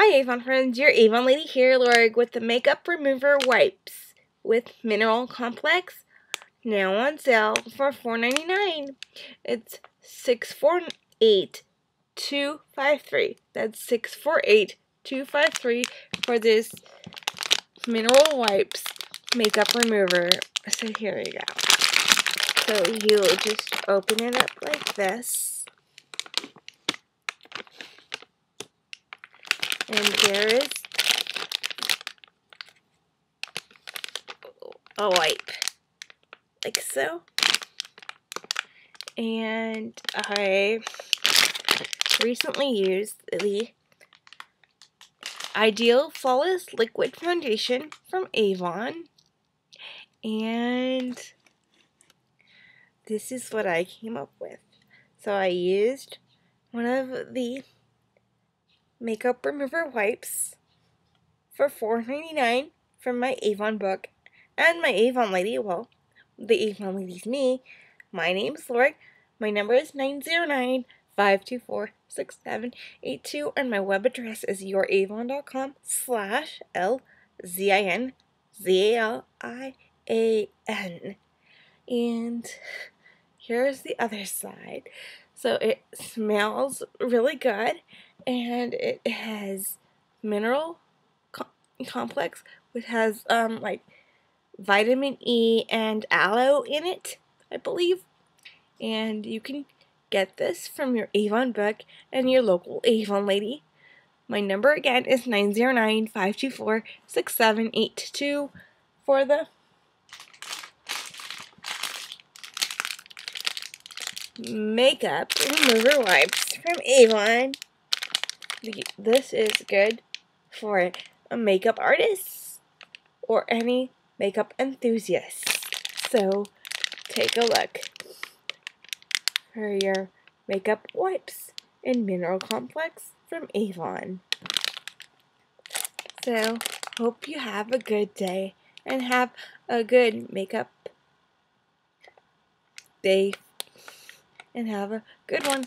Hi Avon friends, your Avon lady here, Lorig, with the Makeup Remover Wipes with Mineral Complex. Now on sale for $4.99. It's 648253. That's 648253 for this Mineral Wipes Makeup Remover. So here we go. So you'll just open it up like this. And there is a wipe, like so. And I recently used the Ideal Flawless Liquid Foundation from Avon. And this is what I came up with. So I used one of the makeup remover wipes for $4.99 from my Avon book and my Avon lady. Well, the Avon lady's me. My name's Lorig. My number is 909 524 6782 and my web address is youravon.com slash L-Z-I-N Z-A-L-I-A-N. And here's the other side. So it smells really good and it has mineral co complex which has um like vitamin E and aloe in it, I believe. And you can get this from your Avon book and your local Avon lady. My number again is 909-524-6782 for the makeup remover wipes from Avon. This is good for a makeup artist or any makeup enthusiast. So take a look for your makeup wipes in Mineral Complex from Avon. So hope you have a good day and have a good makeup day and have a good one.